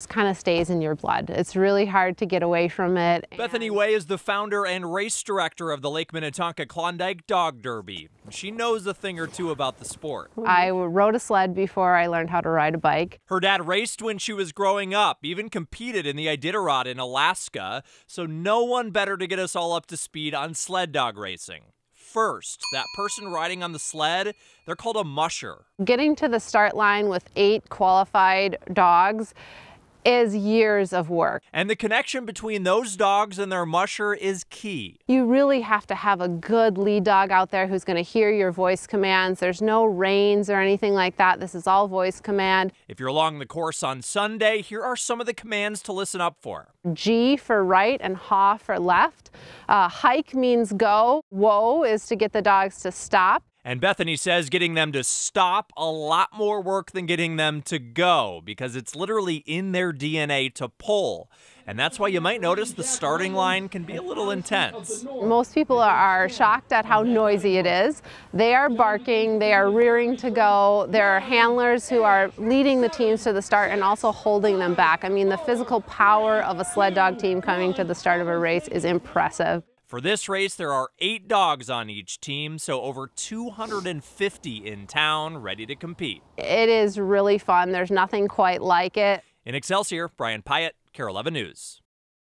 It kind of stays in your blood. It's really hard to get away from it. Bethany Way is the founder and race director of the Lake Minnetonka Klondike Dog Derby. She knows a thing or two about the sport. I rode a sled before I learned how to ride a bike. Her dad raced when she was growing up, even competed in the Iditarod in Alaska, so no one better to get us all up to speed on sled dog racing first. That person riding on the sled, they're called a musher. Getting to the start line with eight qualified dogs is years of work. And the connection between those dogs and their musher is key. You really have to have a good lead dog out there who's going to hear your voice commands. There's no reins or anything like that. This is all voice command. If you're along the course on Sunday, here are some of the commands to listen up for. Gee for right and haw for left. Uh, hike means go. Whoa is to get the dogs to stop. And Bethany says getting them to stop a lot more work than getting them to go because it's literally in their DNA to pull. And that's why you might notice the starting line can be a little intense. Most people are shocked at how noisy it is. They are barking, they are rearing to go. There are handlers who are leading the teams to the start and also holding them back. I mean, the physical power of a sled dog team coming to the start of a race is impressive. For this race, there are eight dogs on each team, so over 250 in town ready to compete. It is really fun. There's nothing quite like it. In Excelsior, Brian Pyatt, KARE 11 News.